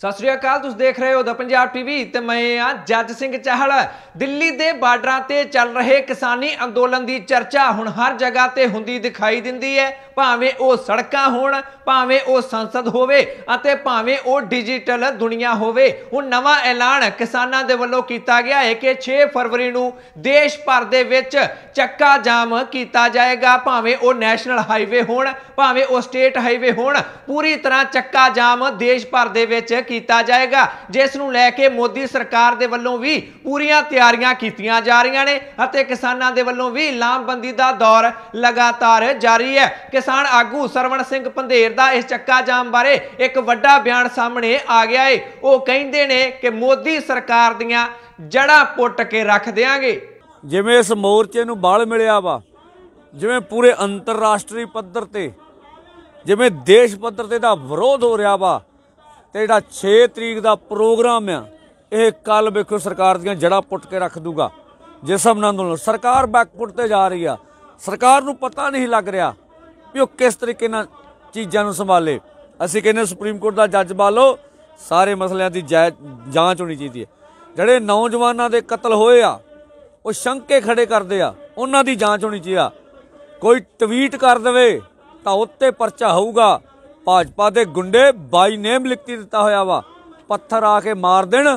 ਸਤਿ ਸ੍ਰੀ ਅਕਾਲ, ਤੁਸੀਂ ਦੇਖ ਰਹੇ ਹੋ ਦਾ ਪੰਜਾਬ ਟੀਵੀ ਤੇ ਮੈਂ ਆ ਜੱਜ ਸਿੰਘ ਚਾਹਲ। ਦਿੱਲੀ ਦੇ ਬਾਰਡਰਾਂ ਤੇ ਚੱਲ ਰਹੇ ਕਿਸਾਨੀ ਅੰਦੋਲਨ ਦੀ ਚਰਚਾ ਹੁਣ ਹਰ ਜਗ੍ਹਾ ਤੇ ਹੁੰਦੀ ਦਿਖਾਈ ਦਿੰਦੀ ਹੈ। ਭਾਵੇਂ ਉਹ ਸੜਕਾਂ ਹੋਣ, ਭਾਵੇਂ ਉਹ ਸੰਸਦ ਹੋਵੇ ਅਤੇ ਭਾਵੇਂ ਉਹ ਡਿਜੀਟਲ ਦੁਨੀਆ ਹੋਵੇ ਹੁਣ ਨਵਾਂ ਐਲਾਨ ਕਿਸਾਨਾਂ ਦੇ ਵੱਲੋਂ ਕੀਤਾ ਗਿਆ ਹੈ ਕਿ 6 ਫਰਵਰੀ ਨੂੰ ਦੇਸ਼ ਭਰ ਦੇ ਵਿੱਚ ਚੱਕਾ ਜਾਮ ਕੀਤਾ ਜਾਏਗਾ। ਭਾਵੇਂ ਉਹ ਨੈਸ਼ਨਲ ਹਾਈਵੇ ਹੋਣ, ਭਾਵੇਂ ਉਹ ਸਟੇਟ ਹਾਈਵੇ ਹੋਣ, ਪੂਰੀ ਤਰ੍ਹਾਂ ਚੱਕਾ ਜਾਮ ਦੇਸ਼ ਭਰ ਦੇ ਵਿੱਚ ਕੀਤਾ ਜਾਏਗਾ। ਜਿਸ ਨੂੰ ਲੈ ਕੇ ਮੋਦੀ ਸਰਕਾਰ ਦੇ ਵੱਲੋਂ ਵੀ ਪੂਰੀਆਂ ਤਿਆਰੀਆਂ ਕੀਤੀਆਂ ਜਾ ਰਹੀਆਂ ਨੇ ਅਤੇ ਕਿਸਾਨਾਂ ਦੇ ਵੱਲੋਂ ਵੀ ਲਾਮਬੰਦੀ ਦਾ ਦੌਰ ਲਗਾਤਾਰ ਜਾਰੀ ਹੈ। ਕਿਸਾਨ ਆਗੂ ਸਰਵਣ ਸਿੰਘ ਪੰਧੇਰ ਦਾ ਇਸ ਚੱਕਾ ਜਾਮ ਬਾਰੇ ਇੱਕ ਵੱਡਾ ਬਿਆਨ ਸਾਹਮਣੇ ਆ ਗਿਆ ਹੈ ਉਹ ਕਹਿੰਦੇ ਨੇ ਕਿ ਮੋਦੀ ਸਰਕਾਰ ਦੀਆਂ ਜੜਾਂ ਪੁੱਟ ਕੇ ਰੱਖ ਦੇਾਂਗੇ ਜਿਵੇਂ ਇਸ ਮੋਰਚੇ ਨੂੰ ਬਲ ਮਿਲਿਆ ਵਾ, ਜਿਵੇਂ ਪੂਰੇ ਅੰਤਰਰਾਸ਼ਟਰੀ ਪੱਧਰ ਤੇ, ਜਿਵੇਂ ਦੇਸ਼ ਪੱਧਰ ਤੇ ਦਾ ਵਿਰੋਧ ਹੋ ਰਿਹਾ ਵਾ ਤੇ ਜਿਹੜਾ 6 ਤਰੀਕ ਦਾ ਪ੍ਰੋਗਰਾਮ ਆ, ਇਹ ਕੱਲ ਵੇਖੋ ਸਰਕਾਰ ਦੀਆਂ ਜੜਾਂ ਪੁੱਟ ਕੇ ਰੱਖ ਦੂਗਾ। ਜਿਸ ਅੰਦੋਲਨ ਸਰਕਾਰ ਬੈਕਫੁੱਟ ਤੇ ਜਾ ਰਹੀ ਆ। ਸਰਕਾਰ ਨੂੰ ਪਤਾ ਨਹੀਂ ਲੱਗ ਰਿਹਾ ਵੀ ਉਹ ਕਿਸ ਤਰੀਕੇ ਨਾਲ ਚੀਜ਼ਾਂ ਨੂੰ ਸੰਭਾਲੇ। ਅਸੀਂ ਕਹਿੰਦੇ ਸੁਪਰੀਮ ਕੋਰਟ ਦਾ ਜੱਜ ਬਾਲੋ, ਸਾਰੇ ਮਸਲਿਆਂ ਦੀ ਜਾਂਚ ਹੋਣੀ ਚਾਹੀਦੀ ਹੈ। ਜਿਹੜੇ ਨੌਜਵਾਨਾਂ ਦੇ ਕਤਲ ਹੋਏ ਆ, ਉਹ ਸ਼ੰਕੇ ਖੜੇ ਕਰਦੇ ਆ, ਉਹਨਾਂ ਦੀ ਜਾਂਚ ਹੋਣੀ ਚਾਹੀਦੀ ਆ। ਕੋਈ ਟਵੀਟ ਕਰ ਦੇਵੇ ਤਾਂ ਉੱਤੇ ਪਰਚਾ ਹੋਊਗਾ। ਭਾਜਪਾ ਦੇ ਗੁੰਡੇ ਬਾਈ ਨੇਮ ਲਿਖਤੀ ਦਿੱਤਾ ਹੋਇਆ ਵਾ, ਪੱਥਰ ਆ ਕੇ ਮਾਰ ਦੇਣ,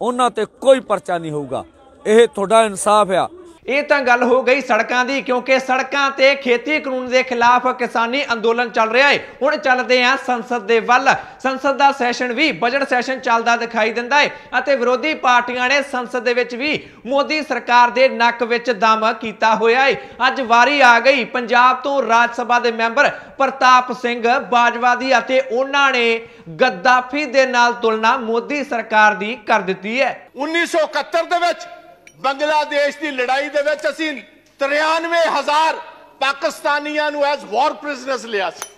ਉਹਨਾਂ ਤੇ ਕੋਈ ਪਰਚਾ ਨਹੀਂ ਹੋਊਗਾ। ਇਹ ਤੁਹਾਡਾ ਇਨਸਾਫ ਆ। ਇਹ ਤਾਂ ਗੱਲ ਹੋ ਗਈ ਸੜਕਾਂ ਦੀ, ਕਿਉਂਕਿ ਸੜਕਾਂ ਤੇ ਖੇਤੀ ਕਾਨੂੰਨ ਦੇ ਖਿਲਾਫ ਕਿਸਾਨੀ ਅੰਦੋਲਨ ਚੱਲ ਰਿਹਾ ਹੈ। ਹੁਣ ਚੱਲਦੇ ਆ ਸੰਸਦ ਦੇ ਵੱਲ। ਸੰਸਦ ਦਾ ਸੈਸ਼ਨ ਵੀ ਬਜਟ ਸੈਸ਼ਨ ਚੱਲਦਾ ਦਿਖਾਈ ਦਿੰਦਾ ਹੈ ਅਤੇ ਵਿਰੋਧੀ ਪਾਰਟੀਆਂ ਨੇ ਸੰਸਦ ਦੇ ਵਿੱਚ ਵੀ ਮੋਦੀ ਸਰਕਾਰ ਦੇ ਨੱਕ ਵਿੱਚ ਦਮ ਕੀਤਾ ਹੋਇਆ ਹੈ। ਅੱਜ ਵਾਰੀ ਆ ਗਈ ਪੰਜਾਬ ਤੋਂ ਰਾਜ ਸਭਾ ਦੇ ਮੈਂਬਰ ਪ੍ਰਤਾਪ ਸਿੰਘ ਬਾਜਵਾ ਦੀ ਅਤੇ ਉਹਨਾਂ ਨੇ ਗੱਦਾਫੀ ਦੇ ਨਾਲ ਤੁਲਨਾ ਮੋਦੀ ਸਰਕਾਰ ਦੀ ਕਰ ਦਿੱਤੀ ਹੈ। 1971 ਦੇ ਵਿੱਚ ਬੰਗਲਾਦੇਸ਼ ਦੀ ਲੜਾਈ ਦੇ ਵਿੱਚ ਅਸੀਂ 93000 ਪਾਕਿਸਤਾਨੀਆਂ ਨੂੰ ਐਜ਼ ਵਾਰ ਪ੍ਰਿਜ਼ਨਰਸ ਲਿਆ ਸੀ।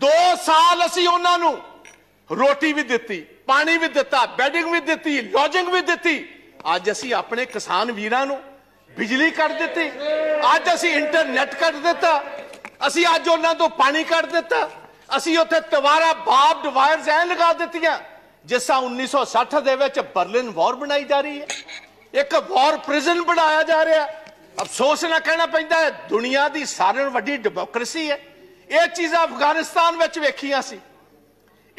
2 ਸਾਲ ਅਸੀਂ ਉਹਨਾਂ ਨੂੰ ਰੋਟੀ ਵੀ ਦਿੱਤੀ, ਪਾਣੀ ਵੀ ਦਿੱਤਾ ਬੈਡਿੰਗ ਵੀ ਦਿੱਤੀ ਲੌਜਿੰਗ ਵੀ ਦਿੱਤੀ। ਅੱਜ ਅਸੀਂ ਆਪਣੇ ਕਿਸਾਨ ਵੀਰਾਂ ਨੂੰ ਬਿਜਲੀ ਕੱਟ ਦਿੱਤੀ। ਅੱਜ ਅਸੀਂ ਇੰਟਰਨੈਟ ਕੱਟ ਦਿੱਤਾ। ਅਸੀਂ ਅੱਜ ਉਹਨਾਂ ਤੋਂ ਪਾਣੀ ਕੱਟ ਦਿੱਤਾ। ਅਸੀਂ ਉੱਥੇ ਤਵਾਰਾ ਬਾਬਡ ਵਾਇਰਸ ਐ ਲਗਾ ਦਿੱਤੀਆਂ, ਜਿਸਾ 1960 ਦੇ ਵਿੱਚ ਬਰਲਿਨ ਵਾਰ ਬਣਾਈ ਜਾ ਰਹੀ ਹੈ। ਇੱਕ ਵਾਰ ਪ੍ਰਿਜ਼ਨ ਬਣਾਇਆ ਜਾ ਰਿਹਾ ਅਫਸੋਸ ਨਾਲ ਕਹਿਣਾ ਪੈਂਦਾ ਹੈ, ਦੁਨੀਆ ਦੀ ਸਾਰਿਆਂ ਵੱਡੀ ਡੈਮੋਕ੍ਰੇਸੀ ਹੈ। ਇਹ ਚੀਜ਼ਾਂ ਅਫਗਾਨਿਸਤਾਨ ਵਿੱਚ ਵੇਖੀਆਂ ਸੀ।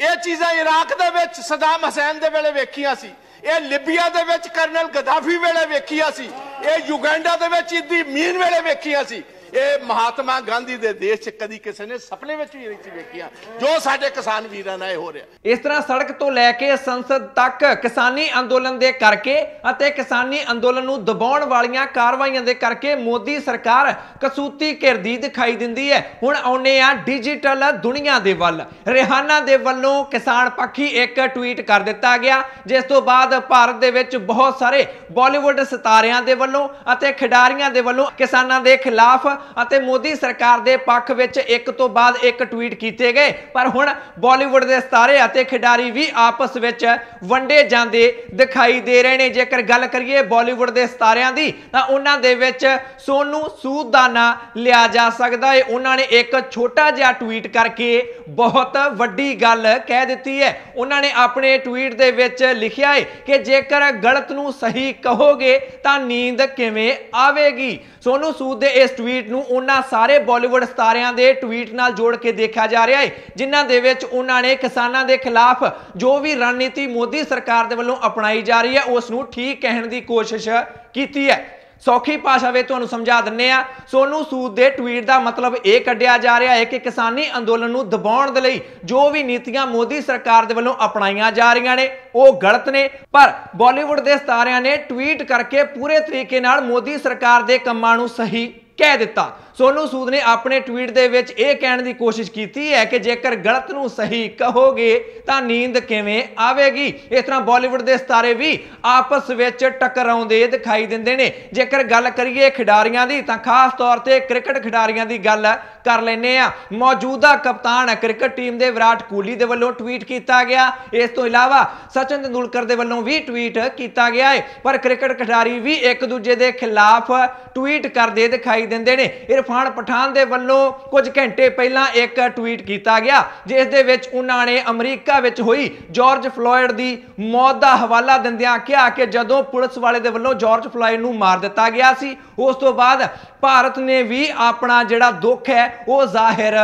ਇਹ ਚੀਜ਼ਾਂ ਇਰਾਕ ਦੇ ਵਿੱਚ ਸਦਾਮ ਹਸੈਨ ਦੇ ਵੇਲੇ ਵੇਖੀਆਂ ਸੀ। ਇਹ ਲਿਬੀਆ ਦੇ ਵਿੱਚ ਕਰਨਲ ਗਦਾਫੀ ਵੇਲੇ ਵੇਖੀਆਂ ਸੀ। ਇਹ ਯੂਗੈਂਡਾ ਦੇ ਵਿੱਚ ਇਦੀ ਮੀਨ ਵੇਲੇ ਵੇਖੀਆਂ ਸੀ। ਇਹ ਮਹਾਤਮਾ ਗਾਂਧੀ ਦੇ ਦੇਸ਼ 'ਚ ਕਦੀ ਕਿਸੇ ਨੇ ਸੁਪਨੇ ਵਿੱਚ ਵੀ ਨਹੀਂ ਸੀ ਵੇਖਿਆ। ਜੋ ਸਾਡੇ ਕਿਸਾਨ ਵੀਰਾਂ ਨਾਲ ਇਹ ਹੋ ਰਿਹਾ। ਇਸ ਤਰ੍ਹਾਂ ਸੜਕ ਤੋਂ ਲੈ ਕੇ ਸੰਸਦ ਤੱਕ ਕਿਸਾਨੀ ਅੰਦੋਲਨ ਦੇ ਕਰਕੇ ਅਤੇ ਕਿਸਾਨੀ ਅੰਦੋਲਨ ਨੂੰ ਦਬਾਉਣ ਵਾਲੀਆਂ ਕਾਰਵਾਈਆਂ ਦੇ ਕਰਕੇ ਮੋਦੀ ਸਰਕਾਰ ਕਸੂਤੀ ਘਿਰਦੀ ਦਿਖਾਈ ਦਿੰਦੀ ਹੈ। ਹੁਣ ਆਉਨੇ ਆ ਡਿਜੀਟਲ ਦੁਨੀਆ ਦੇ ਵੱਲ। ਰਿਹਾਨਾ ਦੇ ਵੱਲੋਂ ਕਿਸਾਨ ਪੱਖੀ ਇੱਕ ਟਵੀਟ ਕਰ ਦਿੱਤਾ ਗਿਆ, ਜਿਸ ਤੋਂ ਬਾਅਦ ਭਾਰਤ ਦੇ ਵਿੱਚ ਬਹੁਤ ਸਾਰੇ ਬਾਲੀਵੁੱਡ ਸਿਤਾਰਿਆਂ ਦੇ ਵੱਲੋਂ ਅਤੇ ਖਿਡਾਰੀਆਂ ਦੇ ਵੱਲੋਂ ਕਿਸਾਨਾਂ ਦੇ ਖਿਲਾਫ ਅਤੇ ਮੋਦੀ ਸਰਕਾਰ ਦੇ ਪੱਖ ਵਿੱਚ ਇੱਕ ਤੋਂ ਬਾਅਦ ਇੱਕ ਟਵੀਟ ਕੀਤੇ ਗਏ। ਪਰ ਹੁਣ ਬਾਲੀਵੁੱਡ ਦੇ ਸਤਾਰੇ ਅਤੇ ਖਿਡਾਰੀ ਵੀ ਆਪਸ ਵਿੱਚ ਵੰਡੇ ਜਾਂਦੇ ਦਿਖਾਈ ਦੇ ਰਹੇ ਨੇ। ਜੇਕਰ ਗੱਲ ਕਰੀਏ ਬਾਲੀਵੁੱਡ ਦੇ ਸਤਾਰਿਆਂ ਦੀ, ਤਾਂ ਉਹਨਾਂ ਦੇ ਵਿੱਚ ਸੋਨੂ ਸੂਦ ਦਾ ਨਾਂ ਲਿਆ ਜਾ ਸਕਦਾ ਹੈ ਉਹਨਾਂ ਨੇ ਇੱਕ ਛੋਟਾ ਜਿਹਾ ਟਵੀਟ ਕਰਕੇ ਬਹੁਤ ਵੱਡੀ ਗੱਲ ਕਹਿ ਦਿੱਤੀ ਹੈ ਉਹਨਾਂ ਨੇ ਆਪਣੇ ਟਵੀਟ ਦੇ ਵਿੱਚ ਲਿਖਿਆ ਹੈ ਕਿ ਜੇਕਰ ਗਲਤ ਨੂੰ ਸਹੀ ਕਹੋਗੇ ਤਾਂ ਨੀਂਦ ਕਿਵੇਂ ਆਵੇਗੀ? ਸੋਨੂ ਸੂਦ ਦੇ ਇਸ ਟਵੀਟ ਨੂੰ ਉਹਨਾਂ ਸਾਰੇ ਬਾਲੀਵੁੱਡ ਸਤਾਰਿਆਂ ਦੇ ਟਵੀਟ ਨਾਲ ਜੋੜ ਕੇ ਦੇਖਿਆ ਜਾ ਰਿਹਾ ਹੈ, ਜਿਨ੍ਹਾਂ ਦੇ ਵਿੱਚ ਉਹਨਾਂ ਨੇ ਕਿਸਾਨਾਂ ਦੇ ਖਿਲਾਫ ਜੋ ਵੀ ਰਣਨੀਤੀ ਮੋਦੀ ਸਰਕਾਰ ਦੇ ਵੱਲੋਂ ਅਪਣਾਈ ਜਾ ਰਹੀ ਹੈ, ਉਸ ਨੂੰ ਠੀਕ ਕਹਿਣ ਦੀ ਕੋਸ਼ਿਸ਼ ਕੀਤੀ ਹੈ। ਸੌਖੀ ਭਾਸ਼ਾ ਵਿੱਚ ਤੁਹਾਨੂੰ ਸਮਝਾ ਦਿੰਨੇ ਆ ਸੋਨੂ ਸੂਦ ਦੇ ਟਵੀਟ ਦਾ ਮਤਲਬ ਇਹ ਕੱਢਿਆ ਜਾ ਰਿਹਾ ਹੈ ਕਿ ਕਿਸਾਨੀ ਅੰਦੋਲਨ ਨੂੰ ਦਬਾਉਣ ਦੇ ਲਈ ਜੋ ਵੀ ਨੀਤੀਆਂ ਮੋਦੀ ਸਰਕਾਰ ਦੇ ਵੱਲੋਂ ਅਪਣਾਈਆਂ ਜਾ ਰਹੀਆਂ ਨੇ, ਉਹ ਗਲਤ ਨੇ। ਪਰ ਬਾਲੀਵੁੱਡ ਦੇ ਸਤਾਰਿਆਂ ਨੇ ਟਵੀਟ ਕਰਕੇ ਪੂਰੇ ਤਰੀਕੇ ਨਾਲ ਮੋਦੀ ਸਰਕਾਰ ਦੇ ਕੰਮਾਂ ਨੂੰ ਸਹੀ ਕਹਿ ਦਿੱਤਾ। ਸੋਨੂ ਸੂਦ ਨੇ ਆਪਣੇ ਟਵੀਟ ਦੇ ਵਿੱਚ ਇਹ ਕਹਿਣ ਦੀ ਕੋਸ਼ਿਸ਼ ਕੀਤੀ ਹੈ ਕਿ ਜੇਕਰ ਗਲਤ ਨੂੰ ਸਹੀ ਕਹੋਗੇ ਤਾਂ ਨੀਂਦ ਕਿਵੇਂ ਆਵੇਗੀ? ਇਸ ਤਰ੍ਹਾਂ ਬਾਲੀਵੁੱਡ ਦੇ ਸਤਾਰੇ ਵੀ ਆਪਸ ਵਿੱਚ ਟਕਰਾਉਂਦੇ ਦਿਖਾਈ ਦਿੰਦੇ ਨੇ। ਜੇਕਰ ਗੱਲ ਕਰੀਏ ਖਿਡਾਰੀਆਂ ਦੀ, ਤਾਂ ਖਾਸ ਤੌਰ ਤੇ ਕ੍ਰਿਕਟ ਖਿਡਾਰੀਆਂ ਦੀ ਗੱਲ ਕਰ ਲੈਨੇ ਆ ਮੌਜੂਦਾ ਕਪਤਾਨ ਕ੍ਰਿਕਟ ਟੀਮ ਦੇ ਵਿਰਾਟ ਕੋਹਲੀ ਦੇ ਵੱਲੋਂ ਟਵੀਟ ਕੀਤਾ ਗਿਆ। ਇਸ ਤੋਂ ਇਲਾਵਾ ਸਚਿਨ ਤੰਦੂਲਕਰ ਦੇ ਵੱਲੋਂ ਵੀ ਟਵੀਟ ਕੀਤਾ ਗਿਆ ਹੈ। ਪਰ ਕ੍ਰਿਕਟ ਖਿਡਾਰੀ ਵੀ ਇੱਕ ਦੂਜੇ ਦੇ ਖਿਲਾਫ ਟਵੀਟ ਕਰਦੇ ਦਿਖਾਈ ਦਿੰਦੇ ਨੇ। ਇਰਫਾਨ ਪਠਾਨ ਦੇ ਵੱਲੋਂ ਕੁਝ ਘੰਟੇ ਪਹਿਲਾਂ ਇੱਕ ਟਵੀਟ ਕੀਤਾ ਗਿਆ, ਜਿਸ ਦੇ ਵਿੱਚ ਉਹਨਾਂ ਨੇ ਅਮਰੀਕਾ ਵਿੱਚ ਹੋਈ ਜਾਰਜ ਫਲੋਇਡ ਦੀ ਮੌਤ ਦਾ ਹਵਾਲਾ ਦਿੰਦਿਆਂ ਕਿਹਾ ਕਿ ਜਦੋਂ ਪੁਲਿਸ ਵਾਲੇ ਦੇ ਵੱਲੋਂ ਜਾਰਜ ਫਲੋਇਡ ਨੂੰ ਮਾਰ ਦਿੱਤਾ ਗਿਆ ਸੀ, ਉਸ ਤੋਂ ਬਾਅਦ ਭਾਰਤ ਨੇ ਵੀ ਆਪਣਾ ਜਿਹੜਾ ਦੁੱਖ ਹੈ, ਉਹ ਜ਼ਾਹਿਰ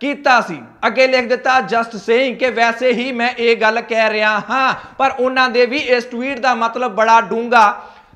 ਕੀਤਾ ਸੀ। ਅੱਗੇ ਲਿਖ ਦਿੱਤਾ, ਜਸਟ ਸੇਇੰਗ ਕਿ ਵੈਸੇ ਹੀ ਮੈਂ ਇਹ ਗੱਲ ਕਹਿ ਰਿਹਾ ਹਾਂ, ਪਰ ਉਹਨਾਂ ਦੇ ਵੀ ਇਸ ਟਵੀਟ ਦਾ ਮਤਲਬ ਬੜਾ ਡੂੰਗਾ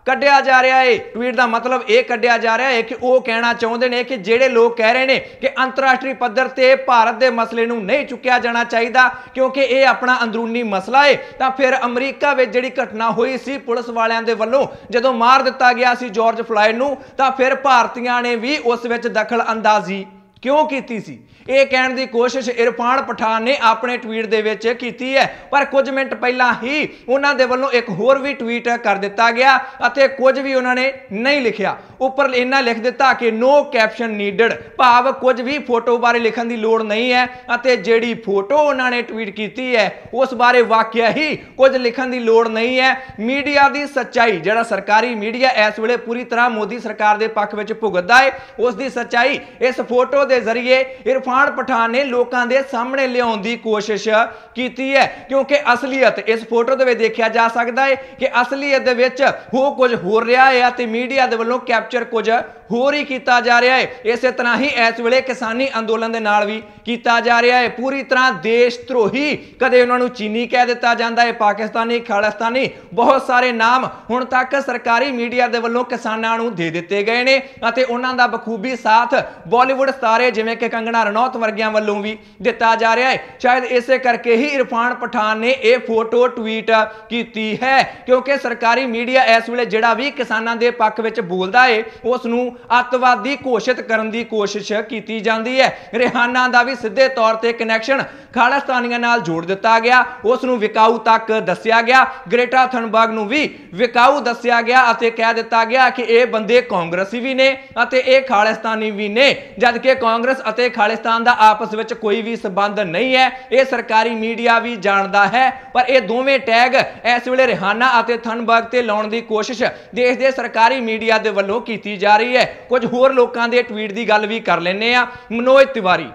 ਕੱਢਿਆ ਜਾ ਰਿਹਾ ਏ। ਟਵੀਟ ਦਾ ਮਤਲਬ ਇਹ ਕੱਢਿਆ ਜਾ ਰਿਹਾ ਹੈ ਕਿ ਉਹ ਕਹਿਣਾ ਚਾਹੁੰਦੇ ਨੇ ਕਿ ਜਿਹੜੇ ਲੋਕ ਕਹਿ ਰਹੇ ਨੇ ਕਿ ਅੰਤਰਰਾਸ਼ਟਰੀ ਪੱਧਰ ਤੇ ਭਾਰਤ ਦੇ ਮਸਲੇ ਨੂੰ ਨਹੀਂ ਚੁੱਕਿਆ ਜਾਣਾ ਚਾਹੀਦਾ ਕਿਉਂਕਿ ਇਹ ਆਪਣਾ ਅੰਦਰੂਨੀ ਮਸਲਾ ਏ, ਤਾਂ ਫਿਰ ਅਮਰੀਕਾ ਵਿੱਚ ਜਿਹੜੀ ਘਟਨਾ ਹੋਈ ਸੀ ਪੁਲਿਸ ਵਾਲਿਆਂ ਦੇ ਵੱਲੋਂ, ਜਦੋਂ ਮਾਰ ਦਿੱਤਾ ਗਿਆ ਸੀ ਜਾਰਜ ਫਲਾਇਡ ਨੂੰ, ਤਾਂ ਫਿਰ ਭਾਰਤੀਆਂ ਨੇ ਵੀ ਉਸ ਵਿੱਚ ਦਖਲ ਅੰਦਾਜ਼ੀ ਕਿਉਂ ਕੀਤੀ ਸੀ? ਇਹ ਕਹਿਣ ਦੀ ਕੋਸ਼ਿਸ਼ ਇਰਫਾਨ ਪਠਾਨ ਨੇ ਆਪਣੇ ਟਵੀਟ ਦੇ ਵਿੱਚ ਕੀਤੀ ਹੈ। ਪਰ ਕੁਝ ਮਿੰਟ ਪਹਿਲਾਂ ਹੀ ਉਹਨਾਂ ਦੇ ਵੱਲੋਂ ਇੱਕ ਹੋਰ ਵੀ ਟਵੀਟ ਕਰ ਦਿੱਤਾ ਗਿਆ ਅਤੇ ਕੁਝ ਵੀ ਉਹਨਾਂ ਨੇ ਨਹੀਂ ਲਿਖਿਆ। ਉੱਪਰ ਇਹਨਾਂ ਲਿਖ ਦਿੱਤਾ ਕਿ ਨੋ ਕੈਪਸ਼ਨ ਨੀਡਡ ਭਾਵ ਕੁਝ ਵੀ ਫੋਟੋ ਬਾਰੇ ਲਿਖਣ ਦੀ ਲੋੜ ਨਹੀਂ ਹੈ ਅਤੇ ਜਿਹੜੀ ਫੋਟੋ ਉਹਨਾਂ ਨੇ ਟਵੀਟ ਕੀਤੀ ਹੈ, ਉਸ ਬਾਰੇ ਵਾਕਿਆ ਹੀ ਕੁਝ ਲਿਖਣ ਦੀ ਲੋੜ ਨਹੀਂ ਹੈ। ਮੀਡੀਆ ਦੀ ਸੱਚਾਈ, ਜਿਹੜਾ ਸਰਕਾਰੀ ਮੀਡੀਆ ਇਸ ਵੇਲੇ ਪੂਰੀ ਤਰ੍ਹਾਂ ਮੋਦੀ ਸਰਕਾਰ ਦੇ ਪੱਖ ਵਿੱਚ ਭੁਗਤਦਾ ਹੈ, ਉਸ ਦੀ ਸੱਚਾਈ ਇਸ ਫੋਟੋ ਦੇ ਜ਼ਰੀਏ ਇਰਫਾਨ ਪਠਾਨ ਨੇ ਲੋਕਾਂ ਦੇ ਸਾਹਮਣੇ ਲਿਆਉਣ ਦੀ ਕੋਸ਼ਿਸ਼ ਕੀਤੀ ਹੈ, ਕਿਉਂਕਿ ਅਸਲੀਅਤ ਇਸ ਫੋਟੋ ਦੇ ਵਿੱਚ ਦੇਖਿਆ ਜਾ ਸਕਦਾ ਹੈ ਕਿ ਅਸਲੀਅਤ ਦੇ ਵਿੱਚ ਹੋ ਕੁਝ ਹੋ ਰਿਹਾ ਹੈ ਅਤੇ ਮੀਡੀਆ ਦੇ ਵੱਲੋਂ ਕੈਪਚਰ ਕੁਝ ਹੋਰ ਹੀ ਕੀਤਾ ਜਾ ਰਿਹਾ ਹੈ। ਇਸੇ ਤਰ੍ਹਾਂ ਹੀ ਇਸ ਵੇਲੇ ਕਿਸਾਨੀ ਅੰਦੋਲਨ ਦੇ ਨਾਲ ਵੀ ਕੀਤਾ ਜਾ ਰਿਹਾ ਹੈ। ਪੂਰੀ ਤਰ੍ਹਾਂ ਦੇਸ਼ ਧਰੋਹੀ ਕਦੇ ਉਹਨਾਂ ਨੂੰ ਚੀਨੀ ਕਹਿ ਦਿੱਤਾ ਜਾਂਦਾ ਹੈ, ਪਾਕਿਸਤਾਨੀ, ਖਾਲਿਸਤਾਨੀ, ਬਹੁਤ ਸਾਰੇ ਨਾਮ ਹੁਣ ਤੱਕ ਸਰਕਾਰੀ ਮੀਡੀਆ ਦੇ ਵੱਲੋਂ ਕਿਸਾਨਾਂ ਨੂੰ ਦੇ ਦਿੱਤੇ ਗਏ ਨੇ ਅਤੇ ਉਹਨਾਂ ਦਾ ਬਖੂਬੀ ਸਾਥ ਬਾਲੀਵੁੱਡ ਸਤਾਰੇ ਜਿਵੇਂ ਕਿ ਕੰਗਣਾ ਰਣੌਤ ਵਰਗਿਆਂ ਵੱਲੋਂ ਵੀ ਦਿੱਤਾ ਜਾ ਰਿਹਾ ਹੈ। ਸ਼ਾਇਦ ਇਸੇ ਕਰਕੇ ਹੀ ਇਰਫਾਨ ਪਠਾਨ ਨੇ ਇਹ ਫੋਟੋ ਟਵੀਟ ਕੀਤੀ ਹੈ, ਕਿਉਂਕਿ ਸਰਕਾਰੀ ਮੀਡੀਆ ਇਸ ਵੇਲੇ ਜਿਹੜਾ ਵੀ ਕਿਸਾਨਾਂ ਦੇ ਪੱਖ ਵਿੱਚ ਬੋਲਦਾ ਹੈ ਉਸ ਨੂੰ ਅੱਤਵਾਦੀ ਘੋਸ਼ਿਤ ਕਰਨ ਦੀ ਕੋਸ਼ਿਸ਼ ਕੀਤੀ ਜਾਂਦੀ ਹੈ। ਰਿਹਾਨਾ ਦਾ ਵੀ ਸਿੱਧੇ ਤੌਰ ਤੇ ਕਨੈਕਸ਼ਨ ਖਾਲਿਸਤਾਨੀਆਂ ਨਾਲ ਜੋੜ ਦਿੱਤਾ ਗਿਆ ਉਸ ਨੂੰ ਵਿਕਾਊ ਤੱਕ ਦੱਸਿਆ ਗਿਆ। ਗ੍ਰੇਟਾ ਥਨਬਰਗ ਨੂੰ ਵੀ ਵਿਕਾਊ ਦੱਸਿਆ ਗਿਆ ਅਤੇ ਕਹਿ ਦਿੱਤਾ ਗਿਆ ਕਿ ਇਹ ਬੰਦੇ ਕਾਂਗਰਸੀ ਵੀ ਨੇ ਅਤੇ ਇਹ ਖਾਲਿਸਤਾਨੀ ਵੀ ਨੇ, ਜਦਕਿ ਕਾਂਗਰਸ ਅਤੇ ਖਾਲਿਸਤਾਨ ਦਾ ਆਪਸ ਵਿੱਚ ਕੋਈ ਵੀ ਸਬੰਧ ਨਹੀਂ ਹੈ। ਇਹ ਸਰਕਾਰੀ ਮੀਡੀਆ ਵੀ ਜਾਣਦਾ ਹੈ। ਪਰ ਇਹ ਦੋਵੇਂ ਟੈਗ ਇਸ ਵੇਲੇ ਰਿਹਾਨਾ ਅਤੇ ਥਨਬਰਗ ਤੇ ਲਾਉਣ ਦੀ ਕੋਸ਼ਿਸ਼ ਦੇਸ਼ ਦੇ ਸਰਕਾਰੀ ਮੀਡੀਆ ਦੇ ਵੱਲੋਂ ਕੀਤੀ ਜਾ ਰਹੀ ਹੈ। ਕੁਝ ਹੋਰ ਲੋਕਾਂ ਦੇ ਟਵੀਟ ਦੀ ਗੱਲ ਵੀ ਕਰ ਲੈਨੇ ਆ ਮਨੋਜ ਤਿਵਾਰੀ।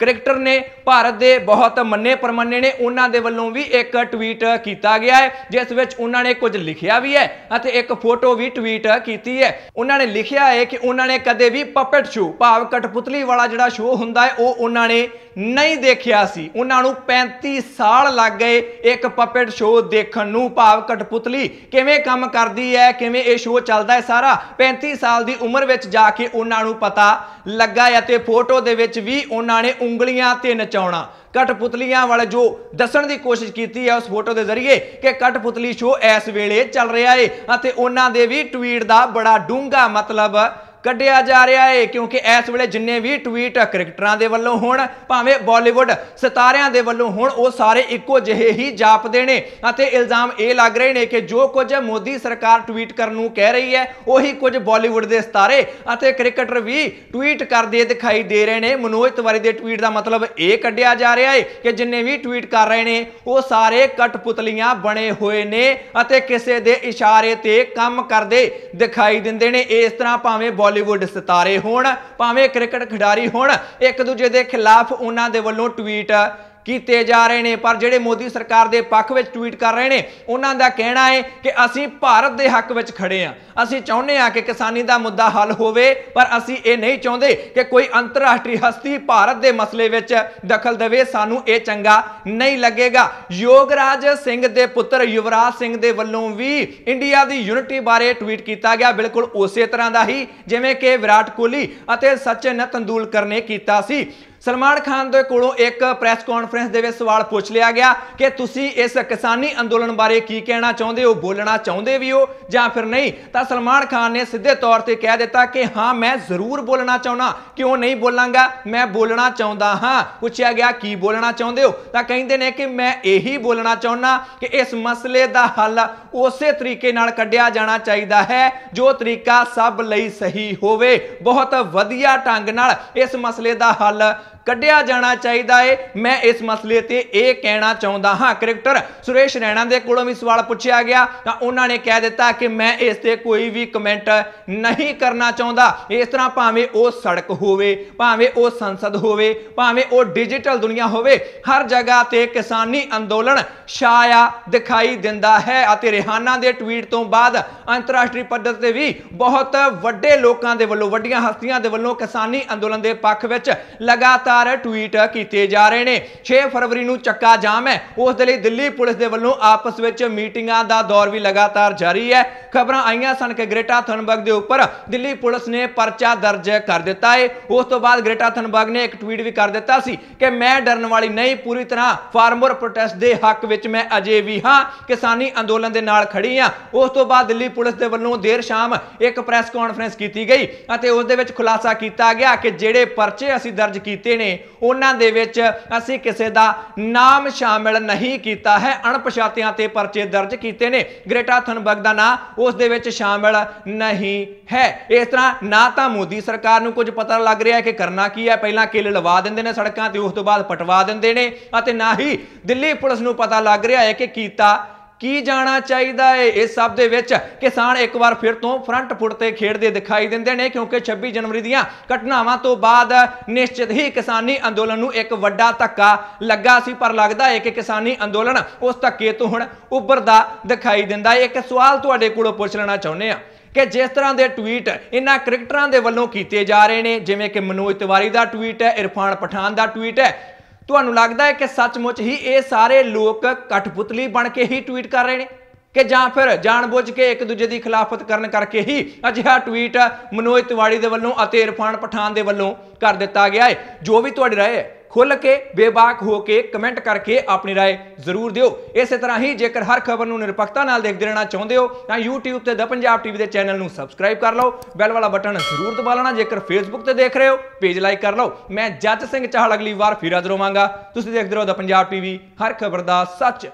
ਕ੍ਰਿਕਟਰ ਨੇ ਭਾਰਤ ਦੇ ਬਹੁਤ ਮੰਨੇ ਪਰਮੰਨੇ ਨੇ, ਉਹਨਾਂ ਦੇ ਵੱਲੋਂ ਵੀ ਇੱਕ ਟਵੀਟ ਕੀਤਾ ਗਿਆ ਹੈ, ਜਿਸ ਵਿੱਚ ਉਹਨਾਂ ਨੇ ਕੁਝ ਲਿਖਿਆ ਵੀ ਹੈ ਅਤੇ ਇੱਕ ਫੋਟੋ ਵੀ ਟਵੀਟ ਕੀਤੀ ਹੈ। ਉਹਨਾਂ ਨੇ ਲਿਖਿਆ ਹੈ ਕਿ ਉਹਨਾਂ ਨੇ ਕਦੇ ਵੀ ਪਪਟ ਸ਼ੋ ਭਾਵ ਕਟਪੁਤਲੀ ਵਾਲਾ ਜਿਹੜਾ ਸ਼ੋ ਹੁੰਦਾ ਹੈ, ਉਹ ਉਹਨਾਂ ਨੇ ਨਹੀਂ ਦੇਖਿਆ ਸੀ। ਉਹਨਾਂ ਨੂੰ 35 ਸਾਲ ਲੱਗ ਗਏ ਇੱਕ ਪਪਟ ਸ਼ੋ ਦੇਖਣ ਨੂੰ, ਭਾਵ ਕਠਪੁਤਲੀ। ਕਿਵੇਂ ਕੰਮ ਕਰਦੀ ਹੈ, ਕਿਵੇਂ ਇਹ ਸ਼ੋ ਚੱਲਦਾ ਹੈ ਸਾਰਾ 35 ਸਾਲ ਦੀ ਉਮਰ ਵਿੱਚ ਜਾ ਕੇ ਉਹਨਾਂ ਨੂੰ ਪਤਾ ਲੱਗਾ ਹੈ ਅਤੇ ਫੋਟੋ ਦੇ ਵਿੱਚ ਵੀ ਉਹਨਾਂ ਨੇ ਉਂਗਲੀਆਂ ਤੇ ਨਚਾਉਣਾ। ਕਟਪੁਤਲੀਆਂ ਵਾਲੇ ਜੋ ਦੱਸਣ ਦੀ ਕੋਸ਼ਿਸ਼ ਕੀਤੀ ਹੈ ਉਸ ਫੋਟੋ ਦੇ ਜ਼ਰੀਏ ਕਿ ਕਟਪੁਤਲੀ ਸ਼ੋ ਇਸ ਵੇਲੇ ਚੱਲ ਰਿਹਾ ਏ ਅਤੇ ਉਹਨਾਂ ਦੇ ਵੀ ਟਵੀਟ ਦਾ ਬੜਾ ਡੂੰਘਾ ਮਤਲਬ ਕੱਢਿਆ ਜਾ ਰਿਹਾ ਹੈ ਕਿਉਂਕਿ ਇਸ ਵੇਲੇ ਜਿੰਨੇ ਵੀ ਟਵੀਟ ਕ੍ਰਿਕਟਰਾਂ ਦੇ ਵੱਲੋਂ ਹੋਣ, ਭਾਵੇਂ ਬਾਲੀਵੁੱਡ ਸਿਤਾਰਿਆਂ ਦੇ ਵੱਲੋਂ ਹੋਣ, ਉਹ ਸਾਰੇ ਇੱਕੋ ਜਿਹੇ ਹੀ ਜਾਪਦੇ ਨੇ। ਅਤੇ ਇਲਜ਼ਾਮ ਇਹ ਲੱਗ ਰਹੇ ਨੇ ਕਿ ਜੋ ਕੁਝ ਮੋਦੀ ਸਰਕਾਰ ਟਵੀਟ ਕਰਨ ਨੂੰ ਕਹਿ ਰਹੀ ਹੈ, ਉਹੀ ਕੁਝ ਬਾਲੀਵੁੱਡ ਦੇ ਸਿਤਾਰੇ। ਅਤੇ ਕ੍ਰਿਕਟਰ ਵੀ ਟਵੀਟ ਕਰਦੇ ਦਿਖਾਈ ਦੇ ਰਹੇ ਨੇ। ਮਨੋਜ ਤਿਵਾਰੀ ਦੇ ਟਵੀਟ ਦਾ ਮਤਲਬ ਇਹ ਕੱਢਿਆ ਜਾ ਰਿਹਾ ਹੈ ਕਿ ਜਿੰਨੇ ਵੀ ਟਵੀਟ ਕਰ ਰਹੇ ਨੇ, ਉਹ ਸਾਰੇ ਕਟਪੁਤਲੀਆਂ ਬਣੇ ਹੋਏ ਨੇ ਅਤੇ ਕਿਸੇ ਦੇ ਇਸ਼ਾਰੇ ਤੇ ਕੰਮ ਕਰਦੇ ਦਿਖਾਈ ਦਿੰਦੇ ਨੇ। ਇਸ ਤਰ੍ਹਾਂ ਭਾਵੇਂ ਬਾਲੀਵੁੱਡ ਸਿਤਾਰੇ ਹੋਣ, ਭਾਵੇਂ ਕ੍ਰਿਕਟ ਖਿਡਾਰੀ ਹੋਣ, ਇੱਕ ਦੂਜੇ ਦੇ ਖਿਲਾਫ ਉਹਨਾਂ ਦੇ ਵੱਲੋਂ ਟਵੀਟ ਕੀਤੇ ਜਾ ਰਹੇ ਨੇ, ਪਰ ਜਿਹੜੇ ਮੋਦੀ ਸਰਕਾਰ ਦੇ ਪੱਖ ਵਿੱਚ ਟਵੀਟ ਕਰ ਰਹੇ ਨੇ, ਉਹਨਾਂ ਦਾ ਕਹਿਣਾ ਹੈ ਕਿ ਅਸੀਂ ਭਾਰਤ ਦੇ ਹੱਕ ਵਿੱਚ ਖੜੇ ਆ ਅਸੀਂ ਚਾਹੁੰਦੇ ਆ ਕਿ ਕਿਸਾਨੀ ਦਾ ਮੁੱਦਾ ਹੱਲ ਹੋਵੇ, ਪਰ ਅਸੀਂ ਇਹ ਨਹੀਂ ਚਾਹੁੰਦੇ ਕਿ ਕੋਈ ਅੰਤਰਰਾਸ਼ਟਰੀ ਹਸਤੀ ਭਾਰਤ ਦੇ ਮਸਲੇ ਵਿੱਚ ਦਖਲ ਦੇਵੇ। ਸਾਨੂੰ ਇਹ ਚੰਗਾ ਨਹੀਂ ਲੱਗੇਗਾ। ਯੋਗਰਾਜ ਸਿੰਘ ਦੇ ਪੁੱਤਰ ਯੁਵਰਾਜ ਸਿੰਘ ਦੇ ਵੱਲੋਂ ਵੀ ਇੰਡੀਆ ਦੀ ਯੂਨਿਟੀ ਬਾਰੇ ਟਵੀਟ ਕੀਤਾ ਗਿਆ। ਬਿਲਕੁਲ ਉਸੇ ਤਰ੍ਹਾਂ ਦਾ ਹੀ, ਜਿਵੇਂ ਕਿ ਵਿਰਾਟ ਕੋਹਲੀ ਅਤੇ ਸਚਿਨ ਤੰਦੂਲਕਰ ਨੇ ਕੀਤਾ ਸੀ। ਸਲਮਾਨ ਖਾਨ ਦੇ ਕੋਲੋਂ ਇੱਕ ਪ੍ਰੈਸ ਕਾਨਫਰੰਸ ਦੇ ਵਿੱਚ ਸਵਾਲ ਪੁੱਛ ਲਿਆ ਗਿਆ ਕਿ ਤੁਸੀਂ ਇਸ ਕਿਸਾਨੀ ਅੰਦੋਲਨ ਬਾਰੇ ਕੀ ਕਹਿਣਾ ਚਾਹੁੰਦੇ ਹੋ, ਬੋਲਣਾ ਚਾਹੁੰਦੇ ਵੀ ਹੋ ਜਾਂ ਫਿਰ ਨਹੀਂ? ਤਾਂ ਸਲਮਾਨ ਖਾਨ ਨੇ ਸਿੱਧੇ ਤੌਰ ਤੇ ਕਹਿ ਦਿੱਤਾ ਕਿ ਹਾਂ, ਮੈਂ ਜ਼ਰੂਰ ਬੋਲਣਾ ਚਾਹੁੰਦਾ। ਕਿਉਂ ਨਹੀਂ ਬੋਲਾਂਗਾ? ਮੈਂ ਬੋਲਣਾ ਚਾਹੁੰਦਾ ਹਾਂ। ਪੁੱਛਿਆ ਗਿਆ, ਕੀ ਬੋਲਣਾ ਚਾਹੁੰਦੇ ਹੋ? ਤਾਂ ਕਹਿੰਦੇ ਨੇ ਕਿ ਮੈਂ ਇਹੀ ਬੋਲਣਾ ਚਾਹੁੰਦਾ ਕਿ ਇਸ ਮਸਲੇ ਦਾ ਹੱਲ ਉਸੇ ਤਰੀਕੇ ਨਾਲ ਕੱਢਿਆ ਜਾਣਾ ਚਾਹੀਦਾ ਹੈ, ਜੋ ਤਰੀਕਾ ਸਭ ਲਈ ਸਹੀ ਹੋਵੇ। ਬਹੁਤ ਵਧੀਆ ਢੰਗ ਨਾਲ ਇਸ ਮਸਲੇ ਦਾ ਹੱਲ ਕੱਢਿਆ ਜਾਣਾ ਚਾਹੀਦਾ ਏ। ਮੈਂ ਇਸ ਮਸਲੇ ਤੇ ਇਹ ਕਹਿਣਾ ਚਾਹੁੰਦਾ ਹਾਂ। ਕ੍ਰਿਕਟਰ ਸੁਰੇਸ਼ ਰੈਣਾ ਦੇ ਕੋਲੋਂ ਵੀ ਸਵਾਲ ਪੁੱਛਿਆ ਗਿਆ। ਤਾਂ ਉਹਨਾਂ ਨੇ ਕਹਿ ਦਿੱਤਾ ਕਿ ਮੈਂ ਇਸ ਤੇ ਕੋਈ ਵੀ ਕਮੈਂਟ ਨਹੀਂ ਕਰਨਾ ਚਾਹੁੰਦਾ। ਇਸ ਤਰ੍ਹਾਂ ਭਾਵੇਂ ਉਹ ਸੜਕ ਹੋਵੇ, ਭਾਵੇਂ ਉਹ ਸੰਸਦ ਹੋਵੇ, ਭਾਵੇਂ ਉਹ ਡਿਜੀਟਲ ਦੁਨੀਆ ਹੋਵੇ, ਹਰ ਜਗ੍ਹਾ ਤੇ ਕਿਸਾਨੀ ਅੰਦੋਲਨ ਛਾਇਆ ਦਿਖਾਈ ਦਿੰਦਾ ਹੈ ਅਤੇ ਰਿਹਾਨਾ ਦੇ ਟਵੀਟ ਤੋਂ ਬਾਅਦ ਅੰਤਰਰਾਸ਼ਟਰੀ ਪੱਧਰ ਤੇ ਵੀ ਬਹੁਤ ਵੱਡੇ ਲੋਕਾਂ ਦੇ ਵੱਲੋਂ, ਵੱਡੀਆਂ ਹਸਤੀਆਂ ਦੇ ਵੱਲੋਂ ਕਿਸਾਨੀ ਅੰਦੋਲਨ ਦੇ ਪੱਖ ਵਿੱਚ ਲਗਾਤਾਰ ਟਵੀਟ ਕੀਤੇ ਜਾ ਰਹੇ ਨੇ। 6 ਫਰਵਰੀ ਨੂੰ ਚੱਕਾ ਜਾਮ ਹੈ। ਉਸ ਦੇ ਲਈ ਦਿੱਲੀ ਪੁਲਿਸ ਦੇ ਵੱਲੋਂ ਆਪਸ ਵਿੱਚ ਮੀਟਿੰਗਾਂ ਦਾ ਦੌਰ ਵੀ ਲਗਾਤਾਰ ਜਾਰੀ ਹੈ। ਖਬਰਾਂ ਆਈਆਂ ਸਨ ਕਿ ਗ੍ਰੇਟਾ ਥਨਬਰਗ ਦੇ ਉੱਪਰ ਦਿੱਲੀ ਪੁਲਿਸ ਨੇ ਪਰਚਾ ਦਰਜ ਕਰ ਦਿੱਤਾ ਹੈ ਉਸ ਤੋਂ ਬਾਅਦ ਗ੍ਰੇਟਾ ਥਨਬਰਗ ਨੇ ਇੱਕ ਟਵੀਟ ਵੀ ਕਰ ਦਿੱਤਾ ਸੀ ਕਿ ਮੈਂ ਡਰਨ ਵਾਲੀ ਨਹੀਂ, ਪੂਰੀ ਤਰ੍ਹਾਂ ਫਾਰਮਰ ਪ੍ਰੋਟੈਸਟ ਦੇ ਹੱਕ ਵਿੱਚ ਮੈਂ ਅਜੇ ਵੀ ਹਾਂ, ਕਿਸਾਨੀ ਅੰਦੋਲਨ ਦੇ ਨਾਲ ਖੜੀ ਹਾਂ। ਉਸ ਤੋਂ ਬਾਅਦ ਦਿੱਲੀ ਪੁਲਿਸ ਦੇ ਵੱਲੋਂ ਦੇਰ ਸ਼ਾਮ ਇੱਕ ਪ੍ਰੈਸ ਕਾਨਫਰੰਸ ਕੀਤੀ ਗਈ ਅਤੇ ਉਸ ਦੇ ਵਿੱਚ ਖੁਲਾਸਾ ਕੀਤਾ ਗਿਆ ਕਿ ਜਿਹੜੇ ਪਰਚੇ ਅਸੀਂ ਦਰਜ ਕੀਤੇ ਨੇ ਉਹਨਾਂ ਦੇ ਵਿੱਚ ਅਸੀਂ ਕਿਸੇ ਦਾ ਨਾਮ ਸ਼ਾਮਿਲ ਨਹੀਂ ਕੀਤਾ ਹੈ। ਅਣਪਛਾਤਿਆਂ ਤੇ ਪਰਚੇ ਦਰਜ ਕੀਤੇ ਨੇ। ਗ੍ਰੇਟਾ ਥਨਬਰਗ ਦਾ ਨਾਂ ਉਸ ਦੇ ਵਿੱਚ ਸ਼ਾਮਿਲ ਨਹੀਂ ਹੈ। ਇਸ ਤਰ੍ਹਾਂ ਨਾ ਤਾਂ ਮੋਦੀ ਸਰਕਾਰ ਨੂੰ ਕੁਝ ਪਤਾ ਲੱਗ ਰਿਹਾ ਹੈ ਕਿ ਕਰਨਾ ਕੀ ਹੈ। ਪਹਿਲਾਂ ਕਿੱਲ ਲਵਾ ਦਿੰਦੇ ਨੇ ਸੜਕਾਂ ਤੇ, ਉਸ ਤੋਂ ਬਾਅਦ ਪਟਵਾ ਦਿੰਦੇ ਨੇ ਅਤੇ ਨਾ ਹੀ ਦਿੱਲੀ ਪੁਲਿਸ ਨੂੰ ਪਤਾ ਲੱਗ ਰਿਹਾ ਹੈ ਕਿ ਕੀਤਾ ਕੀ ਜਾਣਾ ਚਾਹੀਦਾ ਹੈ ਇਸ ਸਭ ਦੇ ਵਿੱਚ ਕਿਸਾਨ ਇੱਕ ਵਾਰ ਫਿਰ ਤੋਂ ਫਰੰਟ ਫੁੱਟ ਤੇ ਖੇਡਦੇ ਦਿਖਾਈ ਦਿੰਦੇ ਨੇ, ਕਿਉਂਕਿ 26 ਜਨਵਰੀ ਦੀਆਂ ਘਟਨਾਵਾਂ ਤੋਂ ਬਾਅਦ ਨਿਸ਼ਚਿਤ ਹੀ ਕਿਸਾਨੀ ਅੰਦੋਲਨ ਨੂੰ ਇੱਕ ਵੱਡਾ ਧੱਕਾ ਲੱਗਾ ਸੀ, ਪਰ ਲੱਗਦਾ ਹੈ ਕਿ ਕਿਸਾਨੀ ਅੰਦੋਲਨ ਉਸ ਧੱਕੇ ਤੋਂ ਹੁਣ ਉੱਭਰਦਾ ਦਿਖਾਈ ਦਿੰਦਾ ਹੈ ਇੱਕ ਸਵਾਲ ਤੁਹਾਡੇ ਕੋਲੋਂ ਪੁੱਛ ਲੈਣਾ ਚਾਹੁੰਦੇ ਆ ਕਿ ਜਿਸ ਤਰ੍ਹਾਂ ਦੇ ਟਵੀਟ ਇਹਨਾਂ ਕ੍ਰਿਕਟਰਾਂ ਦੇ ਵੱਲੋਂ ਕੀਤੇ ਜਾ ਰਹੇ ਨੇ, ਜਿਵੇਂ ਕਿ ਮਨੋਜ ਤਿਵਾਰੀ ਦਾ ਟਵੀਟ ਹੈ, ਇਰਫਾਨ ਪਠਾਨ ਦਾ ਟਵੀਟ ਹੈ ਤੁਹਾਨੂੰ ਲੱਗਦਾ ਹੈ ਕਿ ਸੱਚਮੁੱਚ ਹੀ ਇਹ ਸਾਰੇ ਲੋਕ ਕਠਪੁਤਲੀ ਬਣ ਕੇ ਹੀ ਟਵੀਟ ਕਰ ਰਹੇ ਨੇ? ਕਿ ਜਾਂ ਫਿਰ ਜਾਣਬੁੱਝ ਕੇ ਇੱਕ ਦੂਜੇ ਦੀ ਖਿਲਾਫਤ ਕਰਨ ਕਰਕੇ ਹੀ ਅਜਿਹਾ ਟਵੀਟ ਮਨੋਜ ਤਿਵਾੜੀ ਦੇ ਵੱਲੋਂ ਅਤੇ ਇਰਫਾਨ ਪਠਾਨ ਦੇ ਵੱਲੋਂ ਕਰ ਦਿੱਤਾ ਗਿਆ ਹੈ? ਜੋ ਵੀ ਤੁਹਾਡੀ ਰਾਏ ਹੈ ਖੁੱਲ ਕੇ ਬੇਬਾਕ ਹੋ ਕੇ ਕਮੈਂਟ ਕਰਕੇ ਆਪਣੀ ਰਾਏ ਜ਼ਰੂਰ ਦਿਓ। ਇਸੇ ਤਰ੍ਹਾਂ ਹੀ ਜੇਕਰ ਹਰ ਖਬਰ ਨੂੰ ਨਿਰਪੱਖਤਾ ਨਾਲ ਦੇਖਦੇ ਰਹਿਣਾ ਚਾਹੁੰਦੇ ਹੋ, ਤਾਂ YouTube ਤੇ ਦ ਪੰਜਾਬ ਟੀਵੀ ਦੇ ਚੈਨਲ ਨੂੰ ਸਬਸਕ੍ਰਾਈਬ ਕਰ ਲਓ। ਬੈਲ ਵਾਲਾ ਬਟਨ ਜ਼ਰੂਰ ਦਬਾ ਲੈਣਾ, ਜੇਕਰ Facebook ਤੇ ਦੇਖ ਰਹੇ ਹੋ ਪੇਜ ਲਾਈਕ ਕਰ ਲਓ। ਮੈਂ ਜੱਜ ਸਿੰਘ ਚਾਹਲ ਅਗਲੀ ਵਾਰ ਫਿਰ ਹਾਜ਼ਰ ਹੋਵਾਂਗਾ। ਤੁਸੀਂ ਦੇਖਦੇ ਰਹੋ ਦ ਪੰਜਾਬ ਟੀਵੀ ਹਰ ਖਬਰ ਦਾ ਸੱਚ।